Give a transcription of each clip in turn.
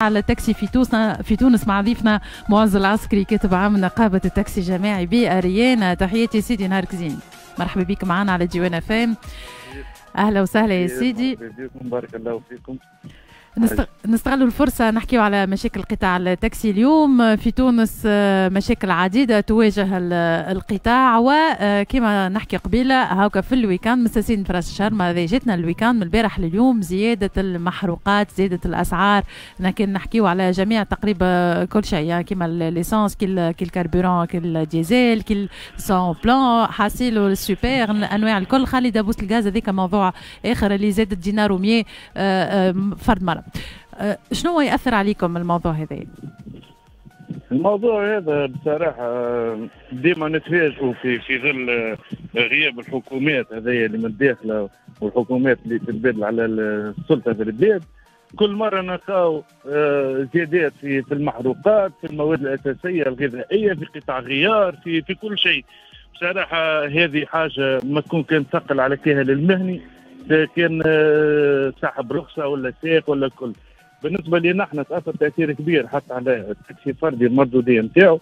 على التاكسي في تونس في تونس مع ضيفنا معز العسكري كاتب عام نقابة التاكسي الجماعي بأريان تحياتي سيدي نهارك زين. مرحبا بك معنا على ديوان أف أم أهلا وسهلا يا سيدي. بارك الله فيكم. نستغلوا الفرصة نحكيو على مشاكل قطاع التاكسي اليوم. في تونس آه، مشاكل عديدة تواجه القطاع. وكما نحكي قبيلة هاكا في ال week-end مستسين في راس الشهر ما جاتنا ال week-end من البارح لليوم. زيادة المحروقات زيادة الأسعار. لكن نحكيو على جميع تقريبا كل شيء. يعني كما l'essence كي ال carburant كي الديزل كي sans plomb حاسيلو السوبر الأنواع الكل. خلي دابوس الغاز هذيك موضوع آخر اللي زادت دينار و100 آه، فرد مرة. شنو يأثر عليكم الموضوع هذا؟ الموضوع هذا بصراحة ديما نتفاجئوا في في ظل غياب الحكومات هذه اللي من الداخله والحكومات اللي تتبادل على السلطة في البلاد. كل مرة نلقاو أه، زيادات في في المحروقات في المواد الأساسية الغذائية في قطع غيار في في كل شيء. بصراحة هذه حاجة ما تكون كان ثقل على كاهل المهني. كان آه، صاحب رخصة ولا سائق ولا الكل بالنسبة لنا إحنا تأثر تأثير كبير حتى على التاكسي الفردي المردودية نتاعو.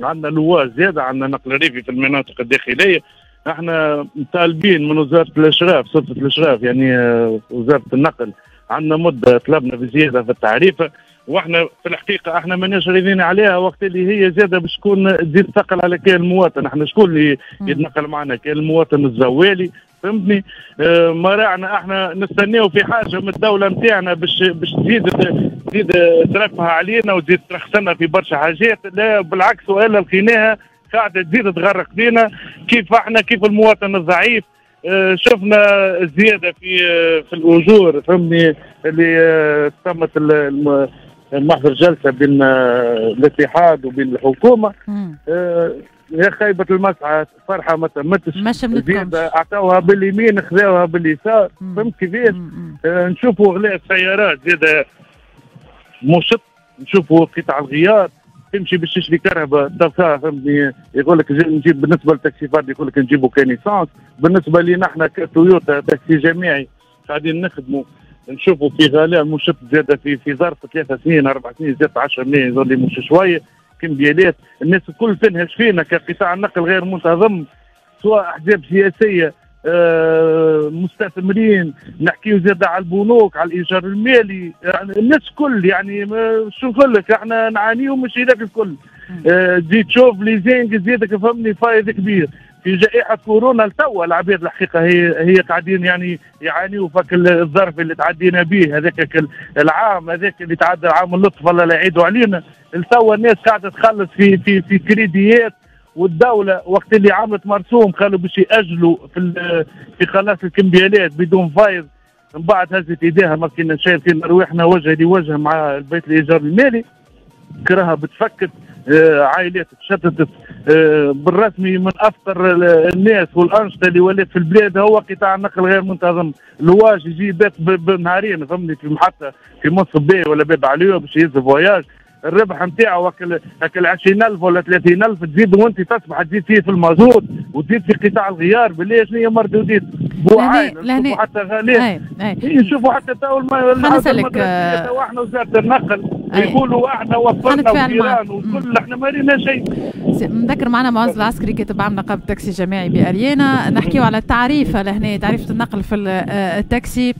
عندنا لواء زيادة عندنا نقل ريفي في المناطق الداخلية. إحنا طالبين من وزارة الأشراف سلطه الأشراف يعني آه، وزارة النقل. عندنا مدة طلبنا بزيادة في التعريفه وإحنا في الحقيقة إحنا ماناش راضيين عليها وقت اللي هي زاده باش تكون تزيد ثقل على كان المواطن. إحنا شكون اللي يتنقل معنا؟ كان المواطن الزوالي. فهمتني؟ آه مراعنا إحنا نستناو في حاجة من الدولة نتاعنا باش باش تزيد تزيد ترفها علينا وتزيد ترخصنا في برشا حاجات. لا بالعكس والا لقيناها قاعدة تزيد تغرق فينا. كيف إحنا كيف المواطن الضعيف؟ آه شفنا زيادة في آه في الأجور فهمني اللي تمت محضر جلسة بين الاتحاد وبين الحكومة. يا خيبة المسعى فرحة ما تمتش من أعطوها باليمين خذاوها باليسار. فهمت كيفاش؟ آه نشوفوا غلاء السيارات. زاد مشط نشوفوا قطع الغيار. تمشي باش تشري كهرباء. تلقاها فهمتني يقول لك نجيب بالنسبة للتاكسي فردي يقول لك نجيبوا كانيسانس بالنسبة لنا إحنا كتويوتا تاكسي جامعي قاعدين نخدموا. نشوفوا في غلاء مشط زاد في في ظرف ثلاث سنين أربع سنين زاد 10 ملايين يظل مش شوية. كمبيالات الناس الكل تنهش فينا كقطاع النقل غير منتظم سواء أحزاب سياسية آه مستثمرين نحكيو زاد على البنوك على الإيجار المالي. يعني الناس الكل يعني شو نقول لك إحنا نعانيو مش هذاك الكل. آه تجي تشوف ليزينغ زيادك فهمني فايد كبير. في جائحة كورونا لتوا العباد الحقيقة هي هي قاعدين يعني يعانيوا فك الظرف اللي تعدينا به. هذاك العام هذاك اللي تعدى عام اللطف الله لا يعيدوا علينا. لتوا الناس قاعدة تخلص في في في كريديات. والدولة وقت اللي عملت مرسوم قالوا باش يأجلوا في في خلاص الكمبيالات بدون فايض. من بعد هزت إيديها ما كنا شايفين رواحنا وجه لوجه مع البيت الإيجار المالي. كراها بتفكت آه، عائلات تشتتت. بالرسمي من افطر الناس والأنشطة اللي ولات في البلاد هو قطاع النقل غير منتظم. لواج يجي بيت بنهارين فهمني في محطة في منصب بيه ولا باب عليو باش يهز فواياج. الربح نتاعو هاك ال 20000 ولا 30000 تزيد وانت تصبح تزيد فيه في المازوت وتزيد في قطاع الغيار بالله شنو هي مردوديت بوعاين نشوفوا حتى غالي. نشوفوا حتى تو إحنا وزارة النقل يقولوا إحنا وفرنا وفيران وكل إحنا ما رينا شيء. نذكر معنا معز العسكري كاتب عام نقابه التاكسي الجماعي بأريانا. نحكيو على التعريف لهنا. تعريفه النقل في التاكسي آه،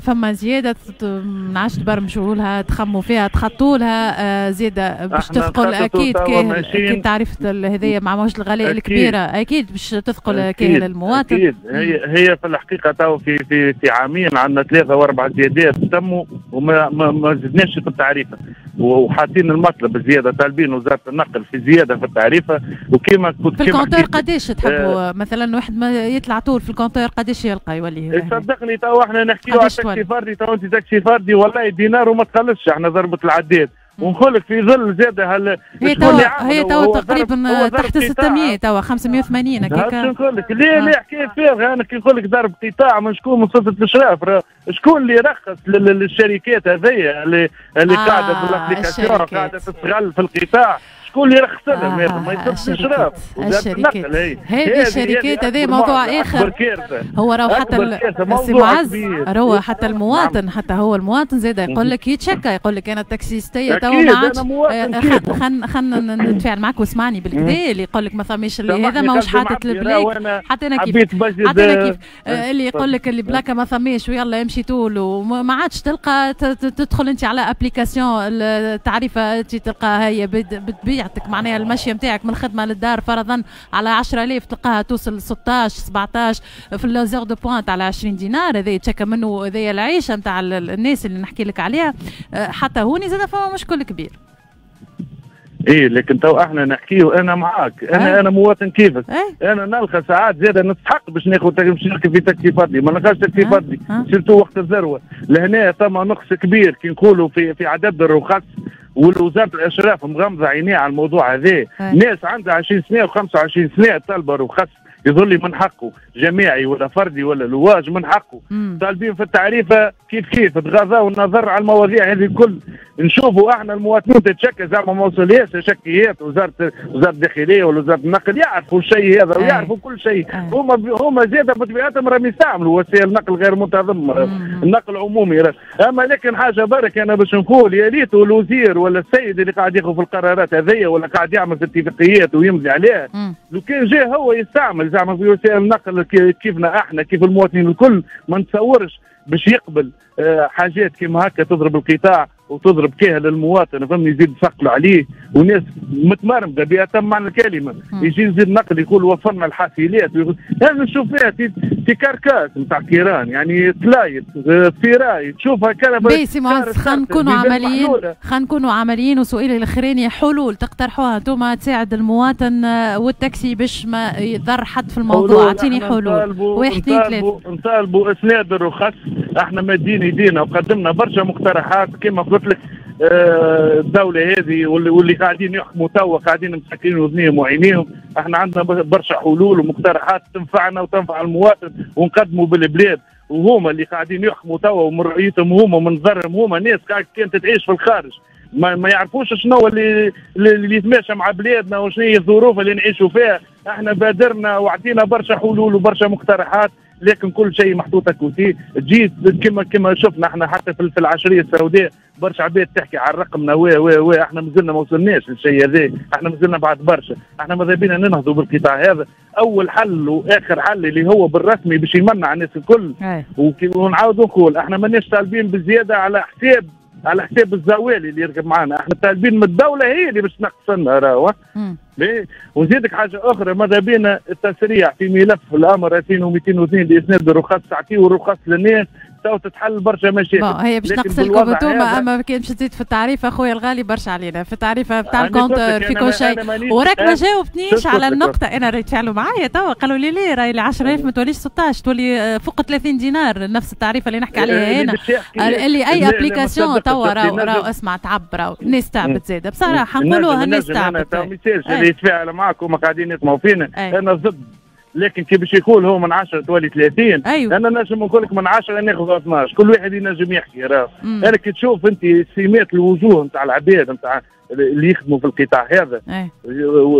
فما زيادة ما عادش تبرمجوا لها تخموا فيها تخطوا لها آه، زيادة باش تثقل أكيد كي تعرفه هذيا مع موجه الغلاء الكبيرة أكيد باش تثقل كاهل المواطن. أكيد. هي هي في الحقيقة تو في في في عامين عندنا ثلاثة واربع زيادات تموا وما ما, ما زدناش في التعريفه وحاطين المطلب الزياده طالبين وزارة النقل في زيادة في التعريفه وكيما كنت في ال compteur قداش تحبوا؟ آه. مثلا واحد ما يطلع طول في ال compteur قداش يلقى يولي؟ صدقني تو إحنا نحكي نحكيو على تاكسي فردي تو انت تاكسي فردي والله دينار وما تخلصش. إحنا ضربت العداد ونقول لك في ظل زاد هل هي توا هي توا تقريبا تحت 600 توا 580 هكاك. نقول لك؟ ليه ليه حكايه فارغه أنا كي نقول لك ضرب قطاع من شكون؟ من سلطه الأشراف. شكون اللي يرخص للشركات هذيا اللي اللي آه قاعدة في ال application قاعدة تستغل في القطاع؟ شكون اللي لهم هذا ما يصيرش اشراف الشركات هذه الشركات هذا موضوع آخر. هو راهو حتى السي معز راهو حتى المواطن حتى هو المواطن زاد يقول لك يتشكى يقول لك أنا التاكسيستية تو ما عادش خلينا خلينا نتفاعل معك واسمعني بالكدا اللي يقول لك ما فماش اللي هذا ماهوش حاطط ال plaque. حتى أنا كيف حتى أنا كيف. آه، اللي يقول لك اللي plaque ما فماش ويلا يمشي طول وما عادش تلقى تدخل انت على application التعريفه تلقاها هي بطبيعتك معناها المشيه نتاعك من الخدمه للدار. فرضا على 10000 تلقاها توصل 16 17 في les heures de pointe على 20 دينار. هذا يتشكى منه هذا العيشه نتاع الناس اللي نحكي لك عليها. آه، حتى هوني زاد فما مشكل كبير. إيه لكن تو إحنا نحكيه أنا معاك. أنا أيه. أنا مواطن كيفك. أيه. أنا نلقى ساعات زيادة نستحق باش ناخذ باش نركب في تاكسي فردي ما نلقاش تاكسي فردي سيرتو وقت الذروة. لهنا ثم نقص كبير كي نقولوا في في عدد الرخص. ووزاره الإشراف مغمضة عينيها على الموضوع هذا. ناس عندها 20 سنة و25 سنة طالبه رخص يظل من حقه جماعي ولا فردي ولا لواج من حقه. طالبين في التعريفه كيف كيف تغاضوا النظر على المواضيع هذه الكل. نشوفوا إحنا المواطنين تتشكى زعما ما وصلهاش شكيات وزاره وزارة الداخلية ولا وزاره النقل يعرفوا الشيء هذا ويعرفوا كل شيء. هما هما زاد بطبيعتهم راهم يستعملوا وسائل النقل غير منتظم النقل عمومي. أما لكن حاجة برك أنا باش نقول يا ليت الوزير ولا السيد اللي قاعد ياخذ في القرارات هذيا ولا قاعد يعمل في اتفاقيات ويمضي عليها لو كان جاء هو يستعمل زعما في وسائل النقل كيفنا إحنا كيف المواطنين الكل ما نتصورش باش يقبل آه، حاجات كيما هكا تضرب القطاع. وتضرب كاهل للمواطن فهمني؟ يزيد يثقلوا عليه وناس متمرمده بأتم معنى الكلمة. يجي يزيد نقل يقول وفرنا الحافلات هذا نشوف فيها في كركاس نتاع كيران يعني تلايت فيراي تشوفها كلمه بيسي خلينا نكونوا عمليين خلينا نكونوا عمليين وسؤالي الاخراني حلول تقترحوها أنتم تساعد المواطن والتاكسي باش ما يضر حد في الموضوع. أعطيني حلول. واحد اثنين ثلاثة. نطالبوا أسناد الرخص إحنا مادين يدينا وقدمنا برشا مقترحات كما قلت لك آه، الدولة هذه واللي, قاعدين يحكموا توا قاعدين مسكرين اذنيهم وعينيهم إحنا عندنا برشا حلول ومقترحات تنفعنا وتنفع المواطن ونقدموا بالبلاد. وهما اللي قاعدين يحكموا توا ومن رؤيتهم هما ومن نظرهم هما ناس كانت تعيش في الخارج. ما, ما يعرفوش شنو اللي اللي يتماشى مع بلادنا وشنو هي الظروف اللي نعيشوا فيها. إحنا بادرنا وعطينا برشا حلول وبرشا مقترحات. لكن كل شيء محطوط كوتي تجي كما كما شفنا إحنا حتى في العشرية السوداء برشا عباد تحكي على رقمنا و و و إحنا مازلنا ما وصلناش للشيء هذا إحنا مازلنا بعد برشا. إحنا ماذا بينا ننهضوا بالقطاع هذا. أول حل وآخر حل اللي هو بالرسمي باش يمنع الناس الكل. ونعاود نقول إحنا ماناش طالبين بزيادة على حساب على حساب الزوالي اللي يركب معنا. إحنا طالبين من الدولة هي اللي باش تنقص لنا راهو. ونزيدك حاجة أخرى ماذا بينا التسريع في ملف الأمر 2202 لإسناد الرخص تعطيه الرخص للناس تو تتحل برشا مشاكل. هي باش نقص لكم انتوما أما كان تزيد في التعريف أخويا الغالي برشا علينا. في التعريف بتاع ال compteur في كل شيء. وراك ما جاوبتنيش على النقطة. أنا ريت فعلوا معايا توا قالوا لي ليه؟ راهي 10000 ما توليش 16 تولي آه، فوق 30 دينار. نفس التعريفه اللي نحكي عليها هنا. اللي أي application توا راهو راهو اسمع تعب راهو الناس تعبت زاده بصراحه نقولوها الناس تعبت ما اللي يتفاعل معكم قاعدين يسمعوا فينا. أنا ضد. لكن كي باش يقول هو من 10 تولي 30 أيوة. أنا نجم نقول لك من 10 ناخذ 12 كل واحد ينجم يحكي راه أنا كي تشوف أنت سمات الوجوه نتاع العباد نتاع اللي يخدموا في القطاع هذا أي.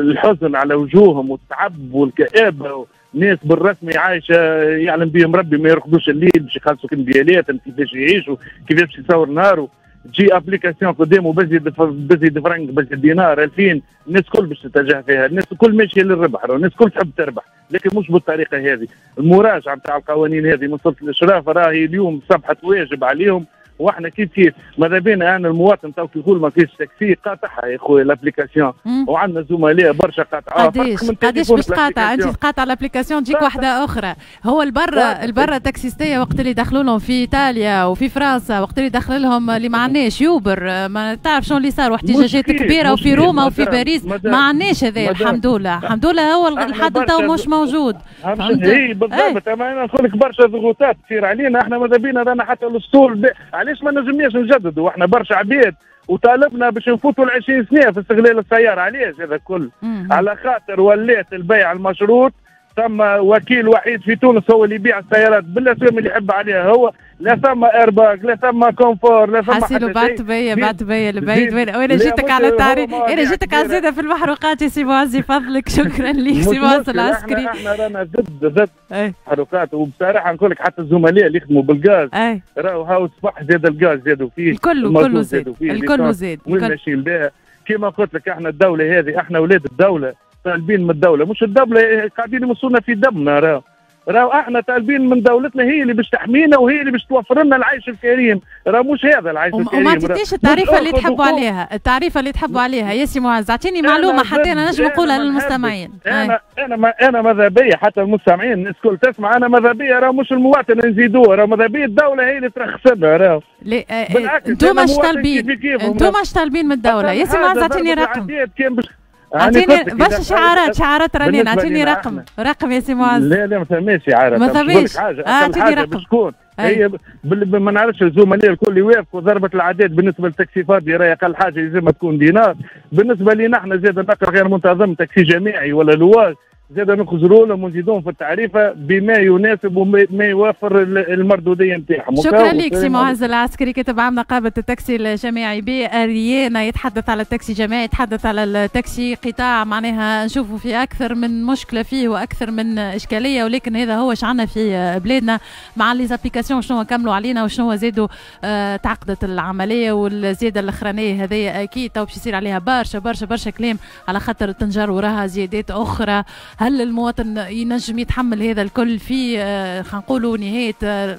الحزن على وجوههم والتعب والكآبة ناس بالرسمي عايشة يعلم بهم ربي ما يرقدوش الليل باش يخلصوا كمبيالاتهم كيفاش يعيشوا كيفاش يصور نهاره تجي application قدامه بزيد بزيد فرنك بزيد دينار 2000 الناس الكل باش تتجه فيها. الناس الكل ماشيه للربح الناس الكل تحب تربح. لكن مش بالطريقة هذه. المراجعة نتاع القوانين هذه من سلطه الأشراف راهي اليوم صبحت واجب عليهم. وإحنا كيف كيف ماذا بينا أنا المواطن تو يقول ما فيش تاكسي قاطعها يا خويا ال application. وعندنا زملاء برشا قاطعه قديش قديش باش تقاطع؟ انت تقاطع ال application؟ تجيك واحدة أخرى. هو البرا البرا تاكسيستية وقت اللي دخلوا لهم في إيطاليا وفي فرنسا وقت اللي دخل لهم اللي ما عندناش يوبر. ما تعرف شنو اللي صار واحتجاجات كبيرة وفي روما وفي باريس. ما عندناش هذا الحمد لله. الحمد لله هو الحد تو مش موجود. اي بالضبط. أنا نقول لك برشا ضغوطات تصير علينا. إحنا ماذا بينا؟ رانا حتى الأسطول علاش ما نجمناش نجددوا إحنا برشا عباد وطالبنا باش نفوتوا ال 20 سنة في استغلال السيارة. علاش هذا كل على خاطر ولات البيع المشروط ثم وكيل وحيد في تونس هو اللي يبيع السيارات بالاسامي اللي يحب عليها هو. لا ثم ايرباك لا ثم كونفور لا ثم حسيلو بعت بيا بعت بيا البيت وأنا جيتك على التاريخ أنا جيتك على زياده في المحروقات يا سي معزي فضلك. شكرا لك سي معزي العسكري إحنا رانا ضد ضد التحركات وبصراحه نقول لك حتى الزملاء اللي يخدموا بالغاز راهو هاو صباح زاد الغاز زادوا فيه. الكل كله زاد. الكل زاد. وين ماشيين بها كما قلت لك إحنا الدولة هذه إحنا أولاد الدولة طالبين من الدولة. مش الدولة قاعدين يمصونا في دمنا راهو. راهو إحنا طالبين من دولتنا هي اللي باش تحمينا وهي اللي باش توفر لنا العيش الكريم. راهو مش هذا العيش الكريم وما عطيتيش التعريفه اللي تحبوا عليها التعريفه اللي تحبوا عليها. يا سي معز اعطيني معلومة حتى أنا نجم نقولها للمستمعين. أنا أنا ما أنا ماذا بيا حتى المستمعين الناس الكل تسمع أنا ماذا بيا راهو مش المواطن نزيدوه راهو ماذا بيا الدولة هي اللي ترخص لنا راهو أنتم اش طالبين؟ أنتم اش طالبين من الدولة؟ يا سي معز اعطيني رقم. أعطيني باش شعارات شعارات رنين أعطيني رقم رقم يا سي معز لا لا ما فهميش شعارات ما فهميش أعطيني رقم. شكون هي ما نعرفش الزملاء الكل يوافقوا ضربه العداد بالنسبة للتاكسي فاضي راهي أقل حاجة لازم تكون دينار. بالنسبة لنا إحنا زاد نقل غير منتظم تاكسي جماعي ولا لواج. زاد نخزروا لهم ونزيدوهم في التعريفة بما يناسب وما يوفر المردودية نتاعهم. شكرا لك سي معز العسكري كاتب عام نقابة التاكسي الجماعي بأريانا. يتحدث على التاكسي الجماعي يتحدث على التاكسي قطاع. معناها نشوفوا في أكثر من مشكلة فيه وأكثر من إشكالية ولكن هذا هو وضعنا في بلادنا مع les applications شنو كملوا علينا وشنو زادوا آه تعقدت العملية والزيادة الأخرانية هذه أكيد. تو باش يصير عليها برشا برشا برشا كلام على خاطر تنجر وراها زيادات أخرى. هل المواطن ينجم يتحمل هذا الكل في آه، خلينا نقولوا نهاية آه،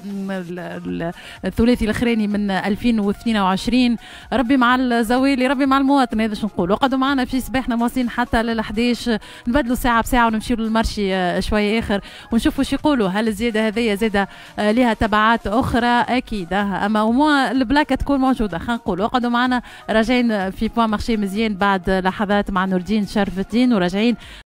الثلاثي الأخراني من 2022 ربي مع الزوالي ربي مع المواطن هذا شو نقول وقعدوا معنا في صباحنا مواصلين حتى لل 11 نبدلوا ساعة بساعة ونمشيو للمرشي آه، شوية آخر. ونشوفوا شو يقولوا. هل الزيادة هذه زادة لها تبعات أخرى؟ أكيد. أما وما البلاكة تكون موجودة. خلينا نقول وقعدوا معنا راجعين في بوان مارشي مزيان بعد لحظات مع نور الدين شرف الدين وراجعين